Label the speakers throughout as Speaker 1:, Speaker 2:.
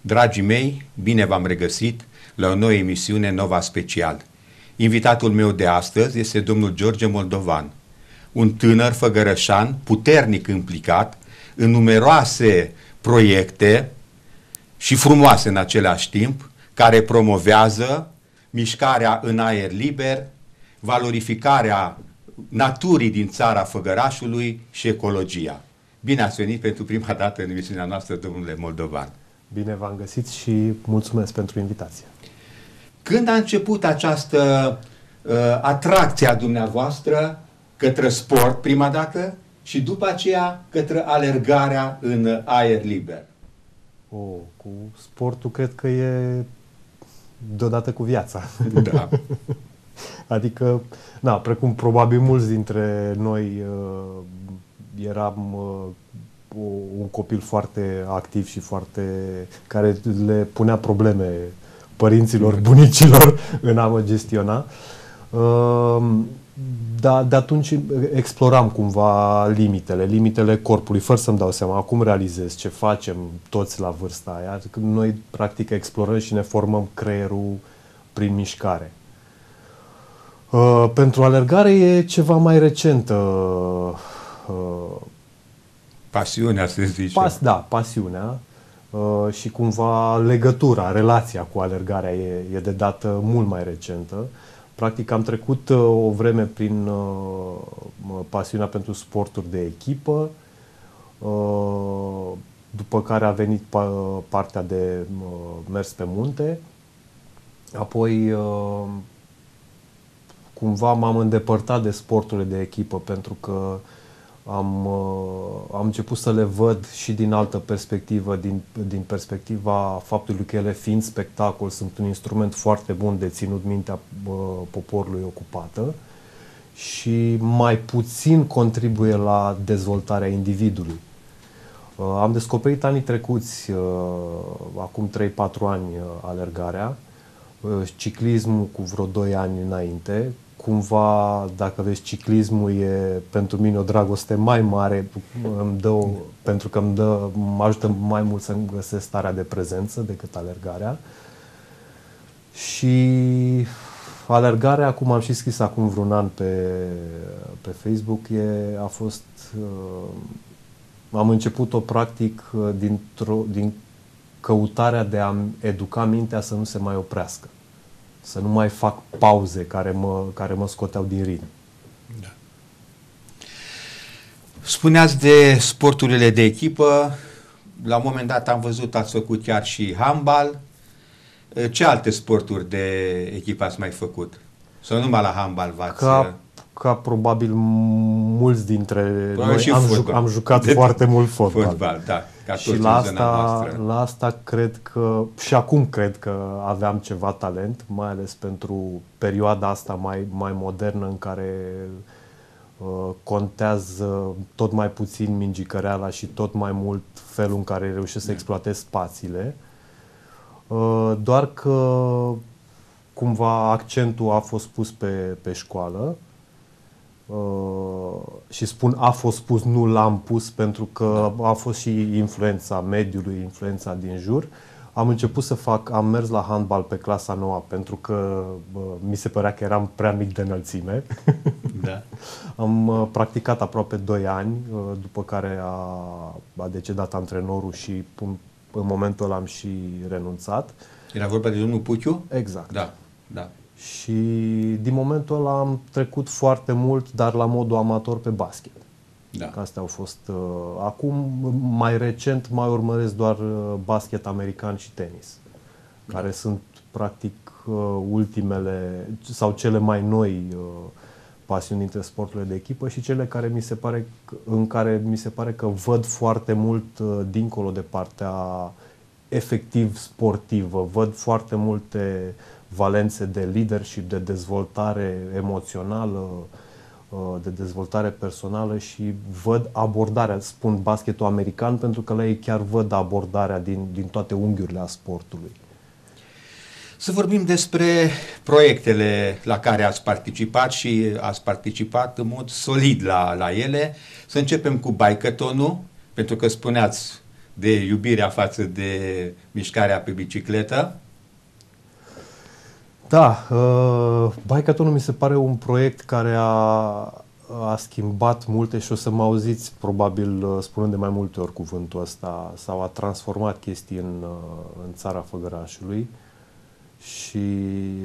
Speaker 1: Dragii mei, bine v-am regăsit la o nouă emisiune Nova Special. Invitatul meu de astăzi este domnul George Moldovan, un tânăr făgărășan puternic implicat în numeroase proiecte și frumoase în același timp, care promovează mișcarea în aer liber, valorificarea naturii din țara Făgărașului și ecologia. Bine ați venit pentru prima dată în emisiunea noastră, domnule Moldovan.
Speaker 2: Bine v-am găsit și mulțumesc pentru invitație.
Speaker 1: Când a început această uh, atracție a dumneavoastră către sport prima dată și după aceea către alergarea în aer liber?
Speaker 2: Oh, cu sportul cred că e deodată cu viața.
Speaker 1: Da.
Speaker 2: adică, na, precum probabil mulți dintre noi uh, eram uh, un copil foarte activ și foarte care le punea probleme părinților, bunicilor în a mă gestiona. Uh, da, de atunci exploram cumva limitele, limitele corpului, fără să-mi dau seama. Acum realizez ce facem toți la vârsta aia. Noi, practic, explorăm și ne formăm creierul prin mișcare. Uh, pentru alergare e ceva mai recent. Uh,
Speaker 1: uh, pasiunea, să zice.
Speaker 2: Pas, da, pasiunea. Uh, și cumva legătura, relația cu alergarea e, e de dată mult mai recentă. Uh, Practic am trecut uh, o vreme prin uh, pasiunea pentru sporturi de echipă, uh, după care a venit partea de mers pe munte, apoi cumva m-am îndepărtat de sporturile de echipă pentru că am, uh, am început să le văd și din altă perspectivă, din, din perspectiva faptului că ele fiind spectacol sunt un instrument foarte bun de ținut mintea uh, poporului ocupată și mai puțin contribuie la dezvoltarea individului. Uh, am descoperit anii trecuți, acum 3-4 ani, alergarea, ciclismul cu vreo 2 ani înainte, cumva, dacă vezi, ciclismul e pentru mine o dragoste mai mare, îmi dă, pentru că îmi dă, mă ajută mai mult să-mi găsesc starea de prezență decât alergarea. Și alergarea, cum am și scris acum vreun an pe, pe Facebook, e, a fost... Uh, am început-o practic uh, dintr-o, din căutarea de a educa mintea să nu se mai oprească să nu mai fac pauze care mă, care mă scoteau din ritm. Da.
Speaker 1: Spuneați de sporturile de echipă, la un moment dat am văzut, ați făcut chiar și handbal. Ce alte sporturi de echipă ați mai făcut? Sau numai la handbal v-ați...
Speaker 2: Ca, ca probabil mulți dintre probabil noi am, ju- am jucat de foarte mult fotbal.
Speaker 1: Fotbal, da.
Speaker 2: Ca și la asta, la asta cred că, și acum cred că aveam ceva talent, mai ales pentru perioada asta mai, mai modernă în care uh, contează tot mai puțin mingicăreala și tot mai mult felul în care reușesc să da. exploatez spațiile. Uh, doar că cumva accentul a fost pus pe, pe școală Uh, și spun a fost pus, nu l-am pus pentru că a fost și influența mediului, influența din jur. Am început să fac, am mers la handbal pe clasa noua pentru că uh, mi se părea că eram prea mic de înălțime. Da. am uh, practicat aproape 2 ani, uh, după care a, a decedat antrenorul și în momentul ăla am și renunțat.
Speaker 1: Era vorba de domnul Puciu?
Speaker 2: Exact.
Speaker 1: Da, da.
Speaker 2: Și din momentul ăla am trecut foarte mult, dar la modul amator pe basket. Da. Că astea au fost. Uh, acum, mai recent, mai urmăresc doar uh, basket american și tenis, da. care sunt practic uh, ultimele sau cele mai noi uh, pasiuni dintre sporturile de echipă și cele care mi se pare, în care mi se pare că văd foarte mult uh, dincolo de partea efectiv sportivă. Văd foarte multe uh, valențe de leadership, de dezvoltare emoțională, uh, de dezvoltare personală și văd abordarea, spun basketul american, pentru că la ei chiar văd abordarea din, din toate unghiurile a sportului.
Speaker 1: Să vorbim despre proiectele la care ați participat și ați participat în mod solid la, la ele. Să începem cu bikeathon pentru că spuneați de iubirea față de mișcarea pe bicicletă?
Speaker 2: Da, uh, Bikeathon mi se pare un proiect care a, a schimbat multe și o să mă auziți probabil uh, spunând de mai multe ori cuvântul ăsta sau a transformat chestii în, uh, în țara Făgărașului. Și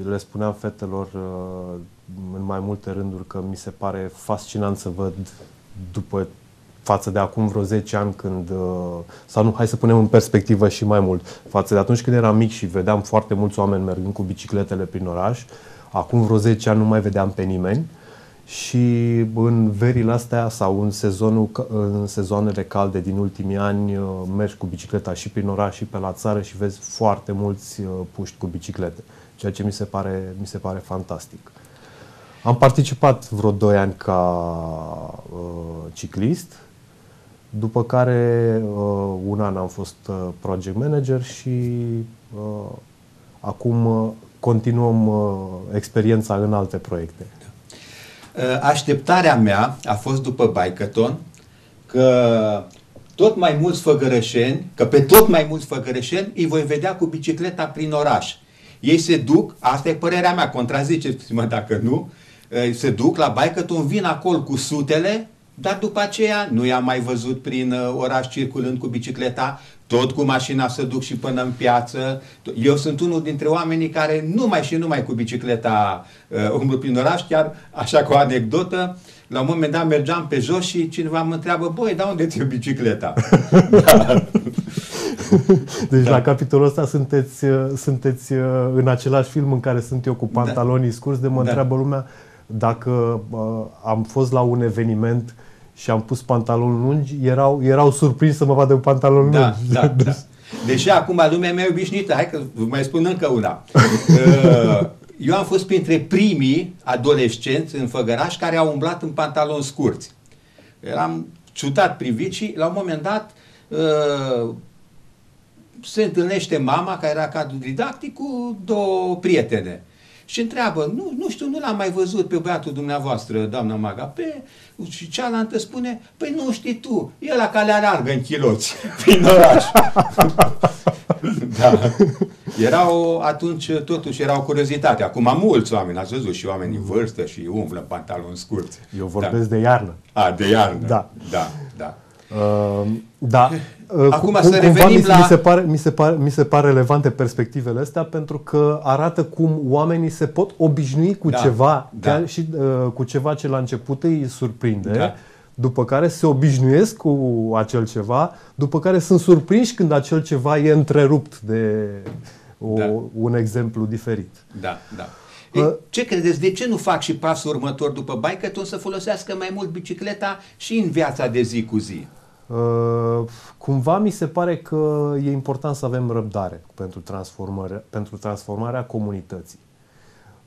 Speaker 2: le spuneam fetelor uh, în mai multe rânduri că mi se pare fascinant să văd după față de acum vreo 10 ani când, uh, sau nu, hai să punem în perspectivă și mai mult, față de atunci când eram mic și vedeam foarte mulți oameni mergând cu bicicletele prin oraș, acum vreo 10 ani nu mai vedeam pe nimeni și în verile astea sau în, sezonul, în sezoanele calde din ultimii ani uh, mergi cu bicicleta și prin oraș și pe la țară și vezi foarte mulți uh, puști cu biciclete, ceea ce mi se pare, mi se pare fantastic. Am participat vreo 2 ani ca uh, ciclist, după care uh, un an am fost uh, project manager și uh, acum uh, continuăm uh, experiența în alte proiecte.
Speaker 1: Uh, așteptarea mea a fost după Baicaton că tot mai mulți făgărășeni, că pe tot mai mulți făgărășeni îi voi vedea cu bicicleta prin oraș. Ei se duc, asta e părerea mea, contraziceți-mă dacă nu, uh, se duc la Baicaton, vin acolo cu sutele, dar după aceea nu i-am mai văzut prin uh, oraș circulând cu bicicleta, tot cu mașina să duc și până în piață. Eu sunt unul dintre oamenii care nu mai și nu mai cu bicicleta uh, umblu prin oraș, chiar așa cu o anecdotă. La un moment dat mergeam pe jos și cineva mă întreabă, băi, dar unde ți-e bicicleta? da.
Speaker 2: Deci da. la capitolul ăsta sunteți, uh, sunteți uh, în același film în care sunt eu cu da. pantalonii da. scurs de mă da. întreabă lumea dacă uh, am fost la un eveniment și am pus pantaloni lungi, erau, erau surprins să mă vadă în pantaloni
Speaker 1: da,
Speaker 2: lungi.
Speaker 1: Da, da. Deși acum lumea mea obișnuită, hai că vă mai spun încă una. Uh, eu am fost printre primii adolescenți în Făgăraș care au umblat în pantaloni scurți. Eram ciudat privit și la un moment dat uh, se întâlnește mama care era cadru didactic cu două prietene și întreabă, nu, nu știu, nu l-am mai văzut pe băiatul dumneavoastră, doamna Magape, și cealaltă spune, păi nu știi tu, e la care alargă în chiloți prin oraș. da. Erau atunci, totuși, era o curiozitate. Acum mulți oameni, ați văzut și oameni în vârstă și umblă în pantaloni scurți.
Speaker 2: Eu vorbesc da. de iarnă.
Speaker 1: A, de iarnă. Da. Da, da.
Speaker 2: Uh, da.
Speaker 1: Uh, Acum cum, să revenim
Speaker 2: mi,
Speaker 1: la...
Speaker 2: Mi se, pare, mi, se pare, mi se pare relevante perspectivele astea pentru că arată cum oamenii se pot obișnui cu da, ceva da. Chiar și uh, cu ceva ce la început îi surprinde. Da. După care se obișnuiesc cu acel ceva, după care sunt surprinși când acel ceva e întrerupt de o, da. un exemplu diferit.
Speaker 1: Da, da. Ei, ce credeți? De ce nu fac și pasul următor după Bikeathon să folosească mai mult bicicleta și în viața de zi cu zi?
Speaker 2: Uh, cumva mi se pare că e important să avem răbdare pentru transformarea, pentru transformarea comunității.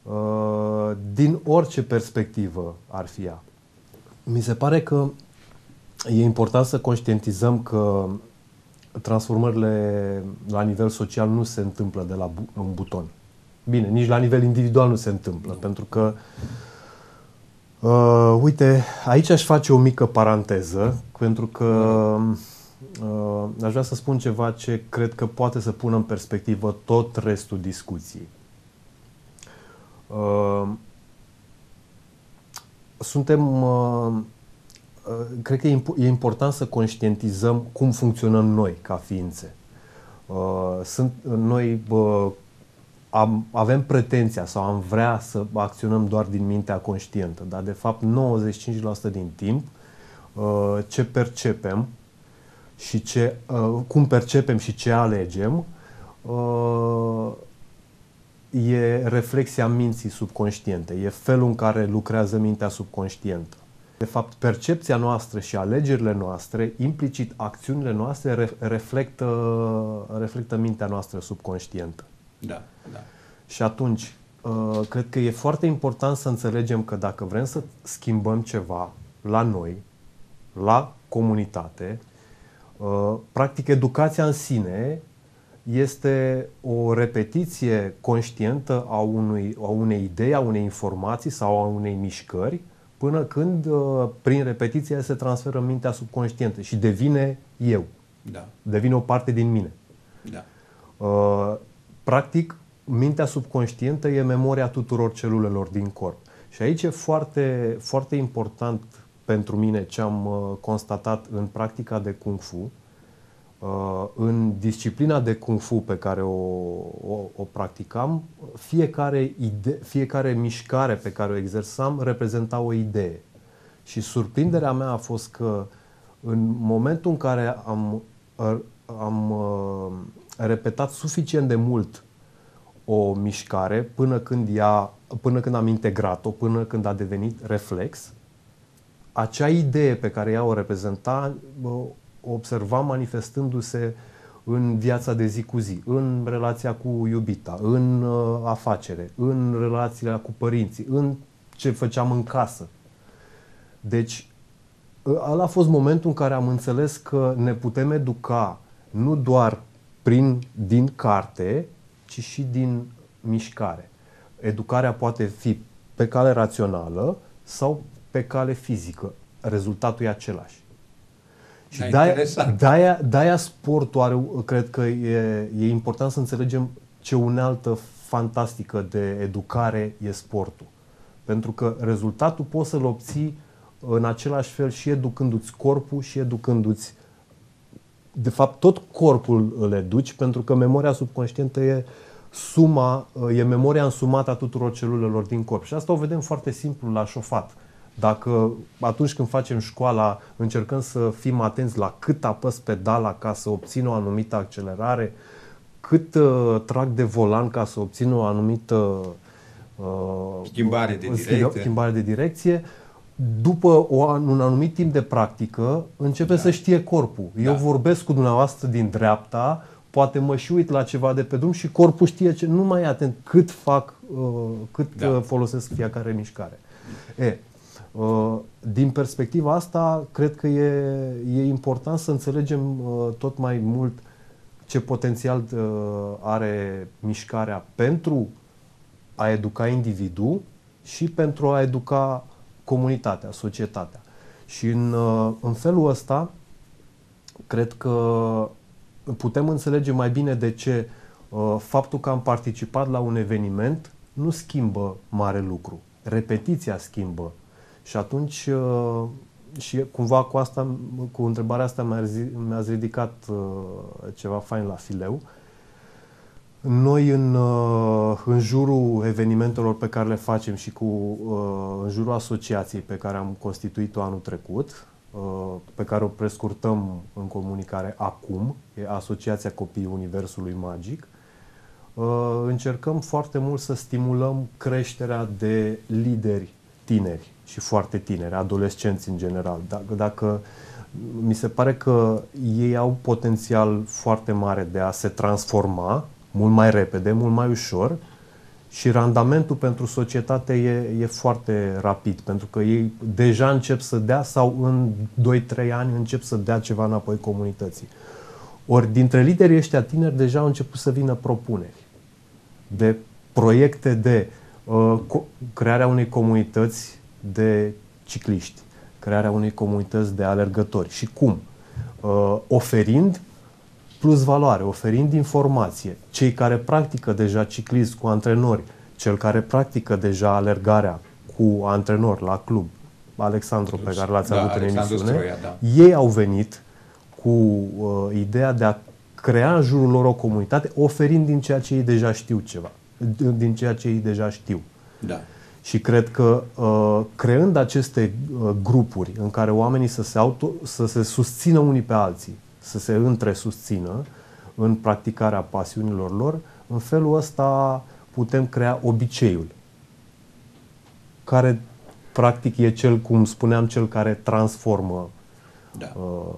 Speaker 2: Uh, din orice perspectivă ar fi ea. Mi se pare că e important să conștientizăm că transformările la nivel social nu se întâmplă de la bu- un buton. Bine, nici la nivel individual nu se întâmplă, pentru că Uh, uite, aici aș face o mică paranteză, pentru că uh, aș vrea să spun ceva ce cred că poate să pună în perspectivă tot restul discuției. Uh, suntem, uh, uh, cred că e, imp- e important să conștientizăm cum funcționăm noi ca ființe. Uh, sunt noi uh, am, avem pretenția sau am vrea să acționăm doar din mintea conștientă, dar de fapt 95% din timp uh, ce percepem și ce, uh, cum percepem și ce alegem uh, e reflexia minții subconștiente, e felul în care lucrează mintea subconștientă. De fapt, percepția noastră și alegerile noastre, implicit acțiunile noastre, reflectă, reflectă mintea noastră subconștientă.
Speaker 1: Da, da.
Speaker 2: Și atunci, uh, cred că e foarte important să înțelegem că dacă vrem să schimbăm ceva la noi, la comunitate, uh, practic educația în sine este o repetiție conștientă a, unui, a unei idei, a unei informații sau a unei mișcări, până când, uh, prin repetiție, se transferă mintea subconștientă și devine eu. Da. Devine o parte din mine.
Speaker 1: Da.
Speaker 2: Uh, practic, mintea subconștientă e memoria tuturor celulelor din corp. Și aici e foarte, foarte important pentru mine ce am uh, constatat în practica de Kung Fu, uh, în disciplina de Kung Fu pe care o, o, o practicam, fiecare, ide- fiecare mișcare pe care o exersam reprezenta o idee. Și surprinderea mea a fost că în momentul în care am, am uh, repetat suficient de mult o mișcare până când, ea, până când am integrat-o, până când a devenit reflex, acea idee pe care ea o reprezenta o observa manifestându-se în viața de zi cu zi, în relația cu iubita, în uh, afacere, în relațiile cu părinții, în ce făceam în casă. Deci, ă, ăla a fost momentul în care am înțeles că ne putem educa nu doar prin, din carte, ci și din mișcare. Educarea poate fi pe cale rațională sau pe cale fizică. Rezultatul e același.
Speaker 1: Și da, de-aia,
Speaker 2: de-aia, de-aia sportul are, cred că e, e important să înțelegem ce unealtă fantastică de educare e sportul. Pentru că rezultatul poți să-l obții în același fel și educându-ți corpul și educându-ți de fapt tot corpul îl educi pentru că memoria subconștientă e suma, e memoria însumată a tuturor celulelor din corp. Și asta o vedem foarte simplu la șofat. Dacă atunci când facem școala încercăm să fim atenți la cât apăs pedala ca să obțin o anumită accelerare, cât uh, trag de volan ca să obțin o anumită
Speaker 1: uh, schimbare de direcție,
Speaker 2: schimbare de direcție după o, un anumit timp de practică, începe da. să știe corpul. Eu da. vorbesc cu dumneavoastră din dreapta, poate mă și uit la ceva de pe drum și corpul știe ce, nu mai e atent cât fac, uh, cât da. uh, folosesc fiecare mișcare. E, uh, din perspectiva asta, cred că e, e important să înțelegem uh, tot mai mult ce potențial uh, are mișcarea pentru a educa individul și pentru a educa comunitatea, societatea. Și în, uh, în felul ăsta, cred că putem înțelege mai bine de ce uh, faptul că am participat la un eveniment nu schimbă mare lucru. Repetiția schimbă. Și atunci, uh, și cumva cu asta, cu întrebarea asta mi-ați ridicat ceva fain la fileu. Noi în, uh, în jurul evenimentelor pe care le facem și cu, uh, în jurul asociației pe care am constituit-o anul trecut, uh, pe care o prescurtăm în comunicare acum, e Asociația Copiii Universului Magic, încercăm foarte mult să stimulăm creșterea de lideri tineri și foarte tineri, adolescenți în general. Dacă, dacă mi se pare că ei au potențial foarte mare de a se transforma mult mai repede, mult mai ușor și randamentul pentru societate e, e foarte rapid, pentru că ei deja încep să dea sau în 2-3 ani încep să dea ceva înapoi comunității. Ori dintre liderii ăștia tineri deja au început să vină propuneri de proiecte de uh, crearea unei comunități de cicliști, crearea unei comunități de alergători. Și cum? Uh, oferind plus valoare, oferind informație. Cei care practică deja ciclism cu antrenori, cel care practică deja alergarea cu antrenori la club, Alexandru, pe care l-ați da, avut în emisiune, Stroia, da. ei au venit cu uh, ideea de a crea în jurul lor o comunitate, oferind din ceea ce ei deja știu ceva, din ceea ce ei deja știu.
Speaker 1: Da.
Speaker 2: Și cred că uh, creând aceste uh, grupuri în care oamenii să se, auto, să se susțină unii pe alții, să se întresusțină în practicarea pasiunilor lor, în felul ăsta putem crea obiceiul, care practic e cel, cum spuneam, cel care transformă da. uh,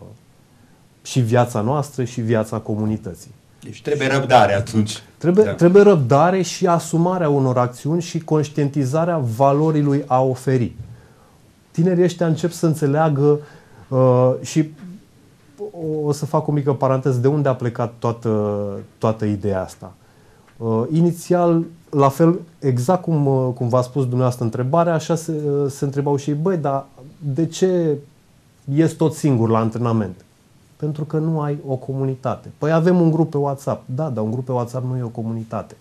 Speaker 2: și viața noastră și viața comunității.
Speaker 1: Deci trebuie răbdare atunci.
Speaker 2: Trebuie, da. trebuie răbdare și asumarea unor acțiuni și conștientizarea valorii lui a oferi. Tinerii ăștia încep să înțeleagă uh, și o să fac o mică paranteză de unde a plecat toată, toată ideea asta. Uh, inițial, la fel, exact cum, uh, cum v-a spus dumneavoastră întrebarea, așa se, uh, se întrebau și ei, băi, dar de ce ies tot singur la antrenament? Pentru că nu ai o comunitate. Păi avem un grup pe WhatsApp. Da, dar un grup pe WhatsApp nu e o comunitate.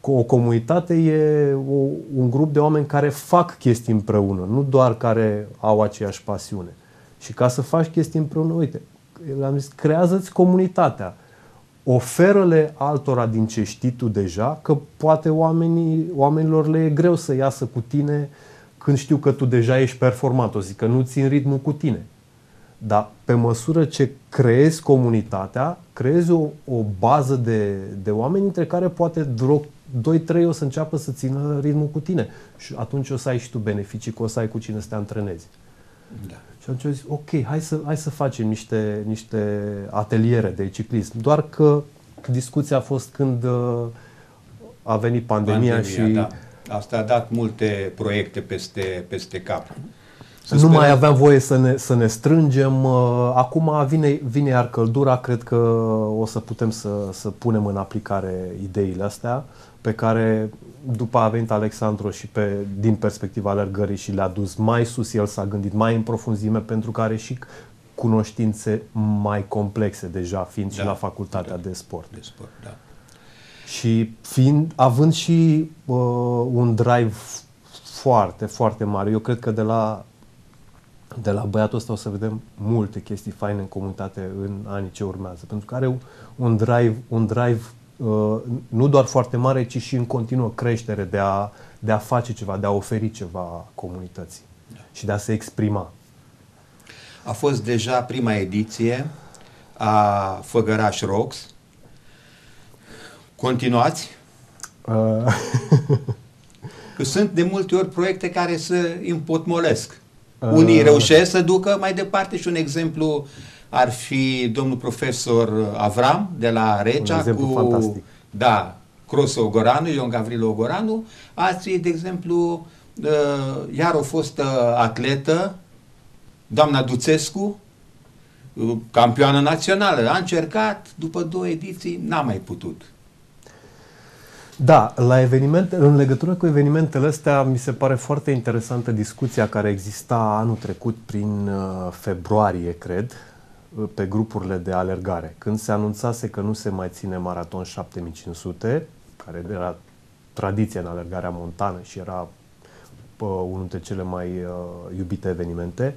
Speaker 2: O comunitate e o, un grup de oameni care fac chestii împreună, nu doar care au aceeași pasiune. Și ca să faci chestii împreună, uite, am zis, creează-ți comunitatea. Oferă-le altora din ce știi tu deja, că poate oamenii, oamenilor le e greu să iasă cu tine când știu că tu deja ești performant. O zic că nu țin ritmul cu tine. Dar pe măsură ce creezi comunitatea, creezi o, o bază de, de oameni între care poate vreo 2-3 o să înceapă să țină ritmul cu tine. Și atunci o să ai și tu beneficii, că o să ai cu cine să te antrenezi. Da. Și atunci au zis, ok, hai să, hai să facem niște, niște ateliere de ciclism. Doar că discuția a fost când uh, a venit pandemia, pandemia și... Da.
Speaker 1: Asta a dat multe proiecte peste, peste cap.
Speaker 2: Să nu sperăm. mai aveam voie să ne, să ne strângem. Uh, acum vine, vine iar căldura, cred că o să putem să, să punem în aplicare ideile astea pe care după a venit Alexandru și pe, din perspectiva alergării și le-a dus mai sus, el s-a gândit mai în profunzime pentru că are și cunoștințe mai complexe deja, fiind da, și la facultatea da, de sport.
Speaker 1: De sport, da.
Speaker 2: Și fiind, având și uh, un drive foarte, foarte mare, eu cred că de la de la băiatul ăsta o să vedem multe chestii faine în comunitate în anii ce urmează, pentru că are un drive, un drive uh, nu doar foarte mare, ci și în continuă creștere de a, de a face ceva, de a oferi ceva comunității da. și de a se exprima.
Speaker 1: A fost deja prima ediție a Făgăraș Rocks. Continuați? Uh. că sunt de multe ori proiecte care se împotmolesc. Unii uh. reușesc să ducă mai departe și un exemplu ar fi domnul profesor Avram de la Recea
Speaker 2: cu fantastic.
Speaker 1: da, Crosu Ogoranu, Ion Gavrilo Ogoranu, alții, de exemplu, uh, iar o fostă atletă, doamna Duțescu, uh, campioană națională, a încercat, după două ediții, n-a mai putut.
Speaker 2: Da, la evenimente, în legătură cu evenimentele astea, mi se pare foarte interesantă discuția care exista anul trecut prin uh, februarie, cred, uh, pe grupurile de alergare. Când se anunțase că nu se mai ține maraton 7500, care era tradiție în alergarea montană și era uh, unul dintre cele mai uh, iubite evenimente,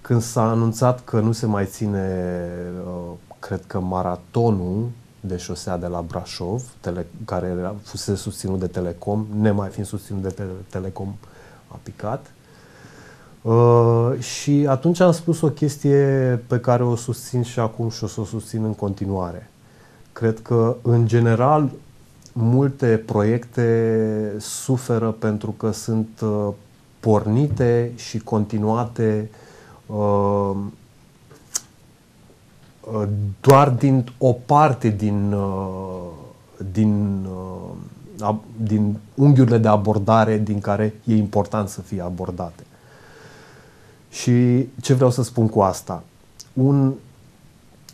Speaker 2: când s-a anunțat că nu se mai ține, uh, cred că maratonul de șosea de la Brașov, tele, care era, fusese susținut de Telecom, nemai fiind susținut de tele, Telecom, a picat. Uh, și atunci am spus o chestie pe care o susțin și acum și o să o susțin în continuare. Cred că, în general, multe proiecte suferă pentru că sunt uh, pornite și continuate uh, Uh, doar din o parte din, uh, din, uh, din unghiurile de abordare din care e important să fie abordate. Și ce vreau să spun cu asta? Un,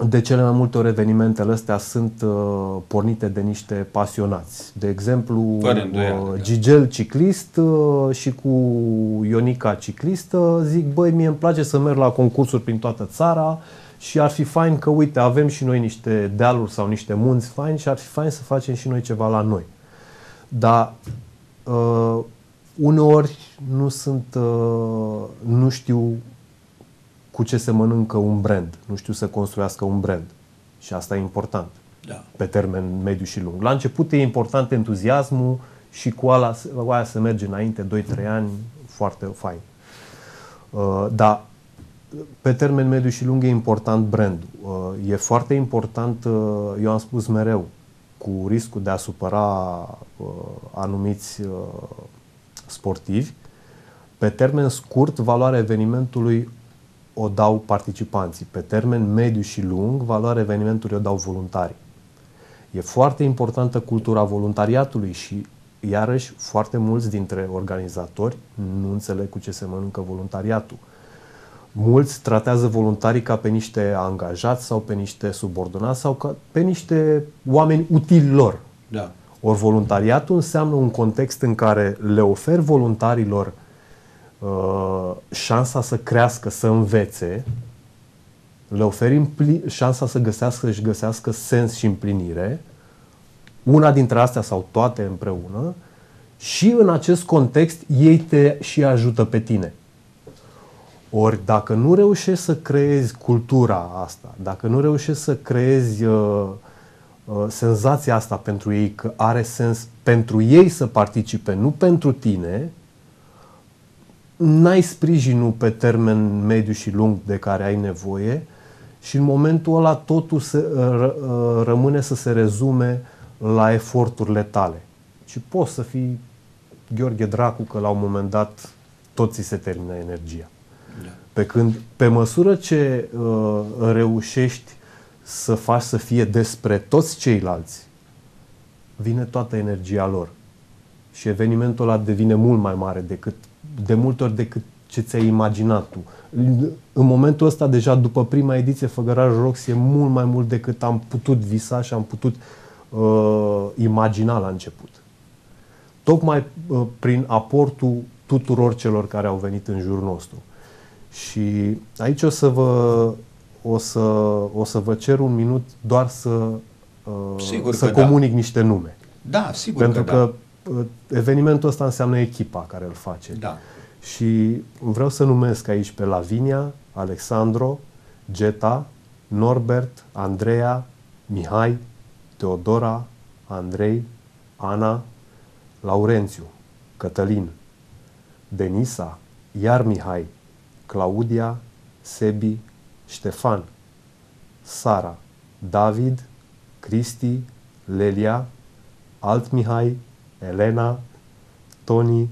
Speaker 2: de cele mai multe ori evenimentele astea sunt uh, pornite de niște pasionați. De exemplu, uh, Gigel ciclist uh, și cu Ionica ciclistă zic, băi, mie îmi place să merg la concursuri prin toată țara, și ar fi fain că, uite, avem și noi niște dealuri sau niște munți faini și ar fi fain să facem și noi ceva la noi. Dar uh, uneori nu sunt, uh, nu știu cu ce se mănâncă un brand, nu știu să construiască un brand. Și asta e important. Da. Pe termen mediu și lung. La început e important entuziasmul și cu ala, aia să merge înainte 2-3 ani, foarte fain. Uh, dar pe termen mediu și lung e important brandul. Uh, e foarte important, uh, eu am spus mereu, cu riscul de a supăra uh, anumiți sportivi, pe termen scurt, valoarea evenimentului o dau participanții. Pe termen mediu și lung, valoarea evenimentului o dau voluntarii. E foarte importantă cultura voluntariatului și, iarăși, foarte mulți dintre organizatori nu înțeleg cu ce se mănâncă voluntariatul. Mulți tratează voluntarii ca pe niște angajați sau pe niște subordonați sau ca pe niște oameni utili lor.
Speaker 1: Da.
Speaker 2: Ori voluntariatul înseamnă un context în care le ofer voluntarilor uh, șansa să crească, să învețe, le oferim pli- șansa să găsească și găsească sens și împlinire, una dintre astea sau toate împreună, și în acest context ei te și ajută pe tine. Ori dacă nu reușești să creezi cultura asta, dacă nu reușești să creezi uh, uh, senzația asta pentru ei, că are sens pentru ei să participe, nu pentru tine, n-ai sprijinul pe termen mediu și lung de care ai nevoie și în momentul ăla totul se, ră, uh, rămâne să se rezume la eforturile tale. Și poți să fii Gheorghe Dracu că la un moment dat tot ți se termină energia. Da. Pe când, pe măsură ce uh, reușești să faci să fie despre toți ceilalți, vine toată energia lor. Și evenimentul ăla devine mult mai mare decât, de multe ori decât ce ți-ai imaginat tu. În momentul ăsta, deja după prima ediție, Făgăraș Rox e mult mai mult decât am putut visa și am putut uh, imagina la început. Tocmai uh, prin aportul tuturor celor care au venit în jurul nostru. Și aici o să vă, o să, o să vă cer un minut doar să, uh, sigur să da. comunic da. niște nume.
Speaker 1: Da, sigur
Speaker 2: Pentru
Speaker 1: că,
Speaker 2: că da. Uh, evenimentul ăsta înseamnă echipa care îl face.
Speaker 1: Da.
Speaker 2: Și vreau să numesc aici pe Lavinia, Alexandro, Geta, Norbert, Andreea, Mihai, Teodora, Andrei, Ana, Laurențiu, Cătălin, Denisa, iar Mihai, Claudia, Sebi, Ștefan, Sara, David, Cristi, Lelia, Alt Mihai, Elena, Toni,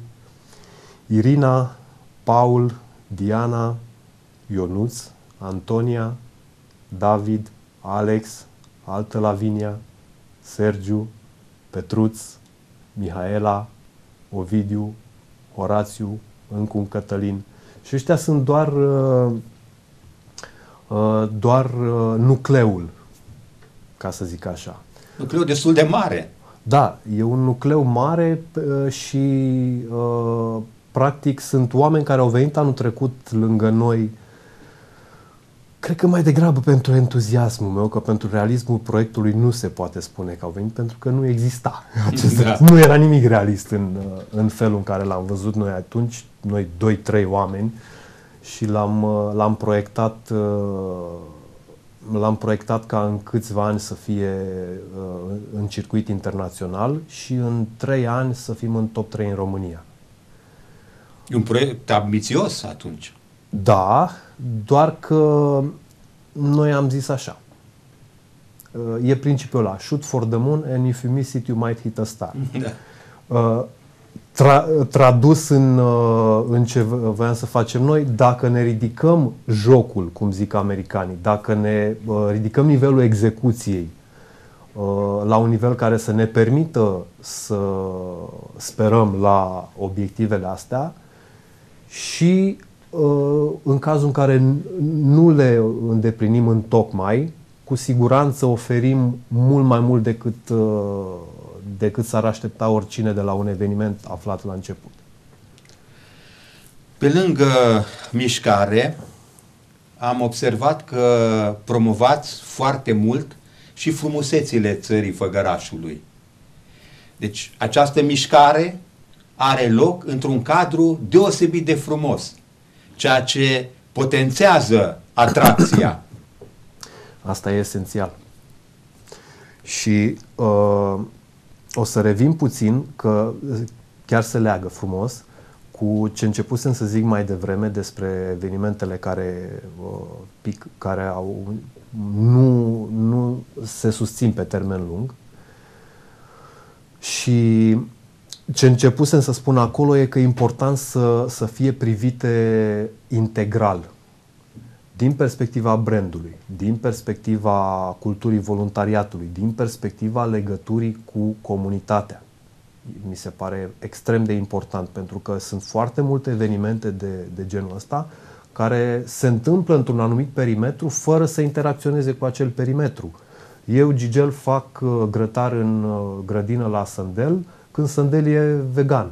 Speaker 2: Irina, Paul, Diana, Ionuț, Antonia, David, Alex, Altă Lavinia, Sergiu, Petruț, Mihaela, Ovidiu, Horațiu, încă un Cătălin. Și ăștia sunt doar, uh, uh, doar uh, nucleul, ca să zic așa.
Speaker 1: Nucleul destul de mare.
Speaker 2: Da, e un nucleu mare și practic sunt oameni care au venit anul trecut lângă noi Cred că mai degrabă pentru entuziasmul meu, că pentru realismul proiectului nu se poate spune că au venit, pentru că nu exista. Acest da. Nu era nimic realist în, în felul în care l-am văzut noi atunci, noi doi, trei oameni, și l-am, l-am proiectat l-am proiectat ca în câțiva ani să fie în circuit internațional și în trei ani să fim în top 3 în România.
Speaker 1: E un proiect ambițios atunci.
Speaker 2: Da, doar că noi am zis așa. E principiul ăla. Shoot for the moon and if you miss it, you might hit a star. Da. Uh, tra- tradus în, uh, în ce voiam să facem noi, dacă ne ridicăm jocul, cum zic americanii, dacă ne uh, ridicăm nivelul execuției la un nivel care să ne permită să sperăm la obiectivele astea și în cazul în care nu le îndeplinim în tocmai, cu siguranță oferim mult mai mult decât, uh, decât s-ar aștepta oricine de la un eveniment aflat la început.
Speaker 1: Pe lângă mișcare, am observat că promovați foarte mult și frumusețile țării Făgărașului. Deci această mișcare are loc într-un cadru deosebit de frumos ceea ce potențează atracția.
Speaker 2: Asta e esențial. Și uh, o să revin puțin, că chiar se leagă frumos, cu ce începusem să zic mai devreme despre evenimentele care, uh, pic, care au, nu, nu se susțin pe termen lung. Și ce începusem să spun acolo e că e important să, să fie privite integral, din perspectiva brandului, din perspectiva culturii voluntariatului, din perspectiva legăturii cu comunitatea. Mi se pare extrem de important pentru că sunt foarte multe evenimente de, de genul ăsta care se întâmplă într-un anumit perimetru fără să interacționeze cu acel perimetru. Eu, Gigel, fac uh, grătar în uh, grădină la Sandel, când Sandel e vegan.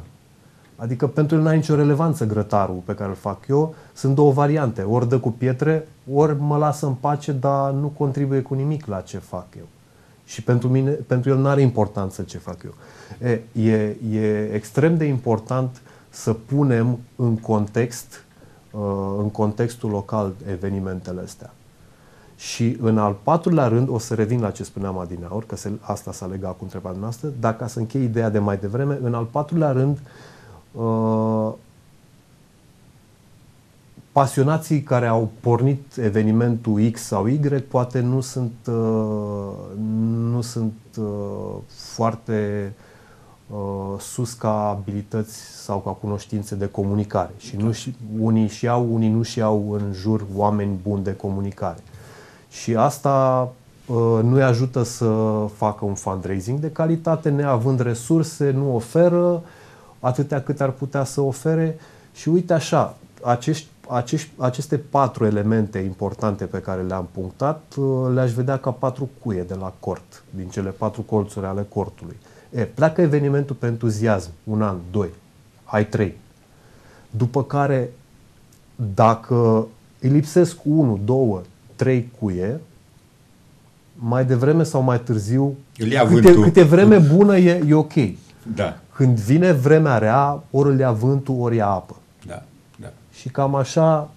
Speaker 2: Adică pentru el n-are nicio relevanță grătarul pe care îl fac eu. Sunt două variante. Ori dă cu pietre, ori mă lasă în pace, dar nu contribuie cu nimic la ce fac eu. Și pentru, mine, pentru el nu are importanță ce fac eu. E, e, e extrem de important să punem în context, uh, în contextul local evenimentele astea. Și în al patrulea rând, o să revin la ce spuneam adineaur, că se, asta s-a legat cu întrebarea noastră, dacă să închei ideea de mai devreme, în al patrulea rând, uh, pasionații care au pornit evenimentul X sau Y poate nu sunt, uh, nu sunt uh, foarte uh, sus ca abilități sau ca cunoștințe de comunicare. Și nu și, unii și au, unii nu și au în jur oameni buni de comunicare. Și asta uh, nu îi ajută să facă un fundraising de calitate, neavând resurse, nu oferă atâtea cât ar putea să ofere. Și uite așa, acești, acești, aceste patru elemente importante pe care le-am punctat, uh, le-aș vedea ca patru cuie de la cort, din cele patru colțuri ale cortului. E, pleacă evenimentul pe entuziasm, un an, doi, hai trei. După care, dacă îi lipsesc unu, două, trei cuie, mai devreme sau mai târziu,
Speaker 1: îl ia
Speaker 2: câte, câte vreme bună e, e ok.
Speaker 1: Da.
Speaker 2: Când vine vremea rea, ori îl ia vântul, ori ia apă.
Speaker 1: Da, da.
Speaker 2: Și cam așa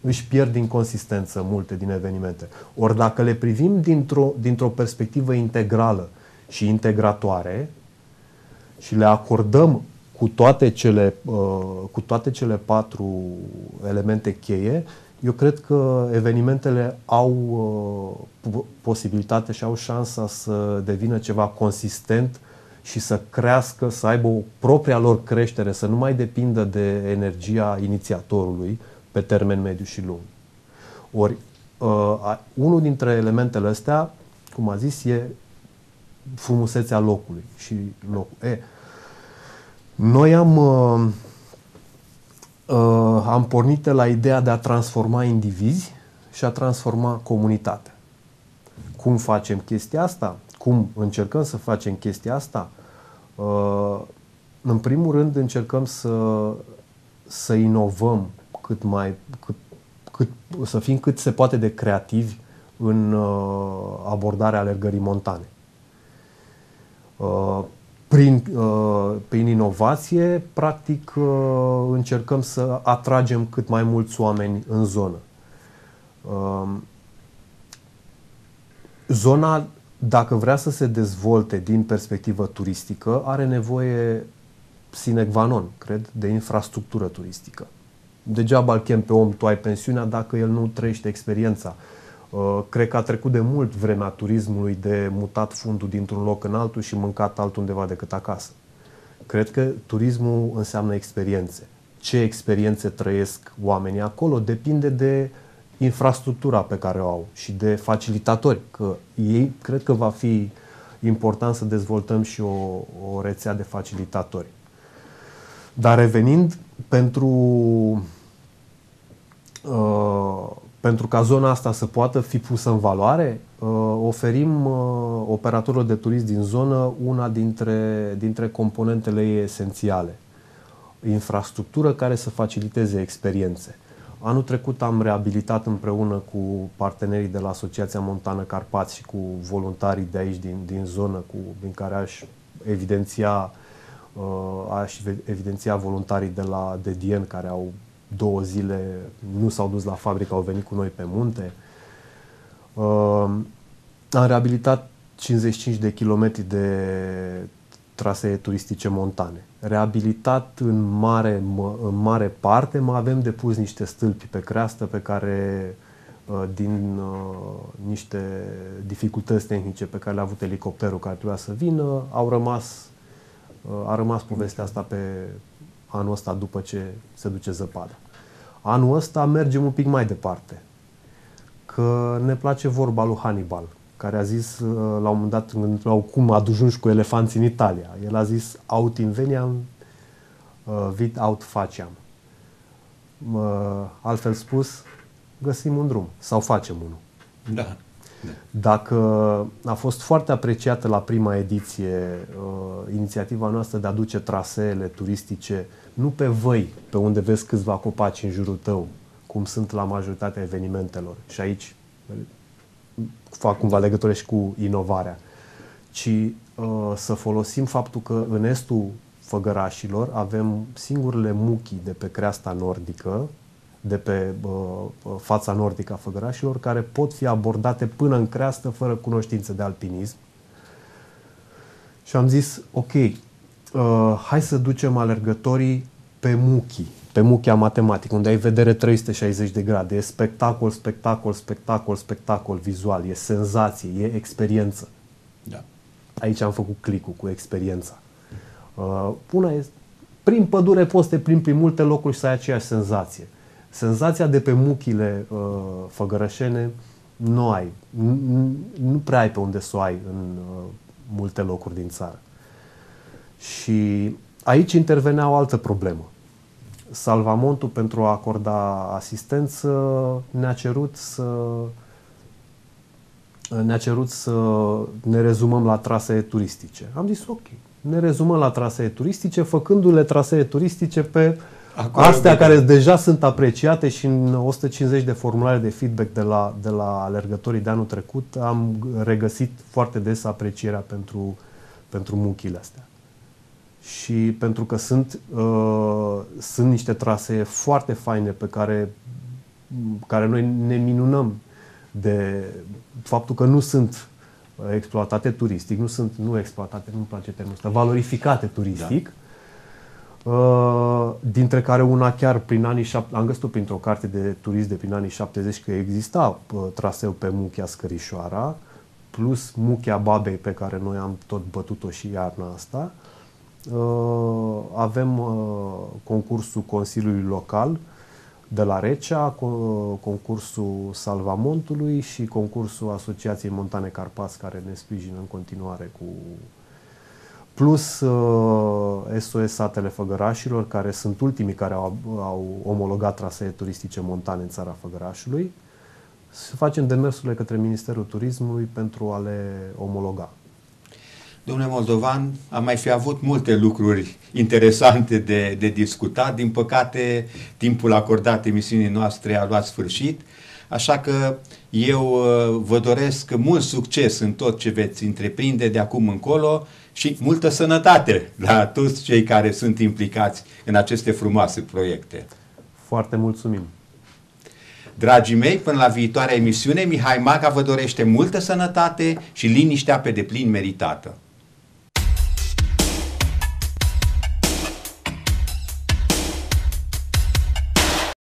Speaker 2: își pierd din consistență multe din evenimente. Ori dacă le privim dintr-o, dintr-o perspectivă integrală și integratoare și le acordăm cu toate cele, uh, cu toate cele patru elemente cheie, eu cred că evenimentele au uh, posibilitatea și au șansa să devină ceva consistent și să crească, să aibă o propria lor creștere, să nu mai depindă de energia inițiatorului pe termen mediu și lung. Ori, uh, unul dintre elementele astea, cum a zis, e frumusețea locului și locul. E, noi am uh, uh, am pornit la ideea de a transforma indivizi și a transforma comunitatea. Cum facem chestia asta? Cum încercăm să facem chestia asta? Uh, în primul rând încercăm să, să inovăm cât mai, cât, cât, să fim cât se poate de creativi în uh, abordarea alergării montane. Uh, prin, uh, prin inovație, practic, uh, încercăm să atragem cât mai mulți oameni în zonă. Uh, zona, dacă vrea să se dezvolte din perspectivă turistică, are nevoie sine qua non, cred, de infrastructură turistică. Degeaba îl chem pe om, tu ai pensiunea dacă el nu trăiește experiența. Uh, Uh, cred că a trecut de mult vremea turismului de mutat fundul dintr-un loc în altul și mâncat altundeva decât acasă. Cred că turismul înseamnă experiențe. Ce experiențe trăiesc oamenii acolo depinde de infrastructura pe care o au și de facilitatori. Că ei cred că va fi important să dezvoltăm și o, o rețea de facilitatori. Dar revenind, pentru uh, pentru ca zona asta să poată fi pusă în valoare, uh, oferim uh, operatorilor de turism din zonă una dintre, dintre componentele ei esențiale. Infrastructură care să faciliteze experiențe. Anul trecut am reabilitat împreună cu partenerii de la Asociația Montană Carpați și cu voluntarii de aici din, din zonă, cu, din care aș evidenția, uh, aș evidenția voluntarii de la Dedien care au două zile nu s-au dus la fabrică, au venit cu noi pe munte. Uh, am reabilitat 55 de kilometri de trasee turistice montane. Reabilitat în mare, în mare parte, mai avem de pus niște stâlpi pe creastă pe care uh, din uh, niște dificultăți tehnice pe care le-a avut elicopterul care trebuia să vină, au rămas, uh, a rămas povestea asta pe, anul ăsta după ce se duce zăpada. Anul ăsta mergem un pic mai departe. Că ne place vorba lui Hannibal, care a zis uh, la un moment dat când cum a ajuns cu elefanți în Italia. El a zis aut inveniam, uh, vid aut faceam. Altfel spus, găsim un drum sau facem unul.
Speaker 1: Da.
Speaker 2: Dacă a fost foarte apreciată la prima ediție uh, inițiativa noastră de a duce traseele turistice nu pe văi, pe unde vezi câțiva copaci în jurul tău, cum sunt la majoritatea evenimentelor. Și aici fac cumva legătură și cu inovarea, ci uh, să folosim faptul că în estul făgărașilor avem singurele muchii de pe creasta nordică, de pe uh, uh, fața nordică a făgărașilor, care pot fi abordate până în creastă fără cunoștință de alpinism. Și am zis, ok, uh, hai să ducem alergătorii pe muchii, pe muchia matematic, unde ai vedere 360 de grade. E spectacol, spectacol, spectacol, spectacol vizual, e senzație, e experiență. Da. Aici am făcut clicul cu experiența. Uh, una este, prin pădure poți să te plimbi prin multe locuri și să ai aceeași senzație. Senzația de pe muchile uh, făgărășene nu ai, nu, nu prea ai pe unde să o ai în uh, multe locuri din țară. Și aici intervenea o altă problemă. Salvamontul pentru a acorda asistență ne-a cerut să ne-a cerut să ne rezumăm la trasee turistice. Am zis ok, ne rezumăm la trasee turistice, făcându-le trasee turistice pe Acolo astea de care deja sunt apreciate și în 150 de formulare de feedback de la, de la alergătorii de anul trecut am regăsit foarte des aprecierea pentru, pentru muchile astea. Și pentru că sunt, uh, sunt niște trasee foarte faine pe care, care noi ne minunăm de faptul că nu sunt exploatate turistic, nu sunt nu exploatate, nu-mi place termenul ăsta, valorificate turistic, da. Uh, dintre care una chiar prin anii 70, am găsit-o printr-o carte de turism de prin anii 70 că exista uh, traseu pe Muchia Scărișoara, plus Muchia Babei pe care noi am tot bătut-o și iarna asta. Uh, avem uh, concursul Consiliului Local, de la Recea, concursul Salvamontului și concursul Asociației Montane Carpați care ne sprijină în continuare cu plus uh, SOS Satele Făgărașilor, care sunt ultimii care au, au omologat trasee turistice montane în țara Făgărașului. Să facem demersurile către Ministerul Turismului pentru a le omologa.
Speaker 1: Domnule Moldovan, am mai fi avut multe lucruri interesante de, de discutat. Din păcate, timpul acordat emisiunii noastre a luat sfârșit, așa că eu uh, vă doresc mult succes în tot ce veți întreprinde de acum încolo și multă sănătate la toți cei care sunt implicați în aceste frumoase proiecte.
Speaker 2: Foarte mulțumim!
Speaker 1: Dragii mei, până la viitoarea emisiune, Mihai Maga vă dorește multă sănătate și liniștea pe deplin meritată.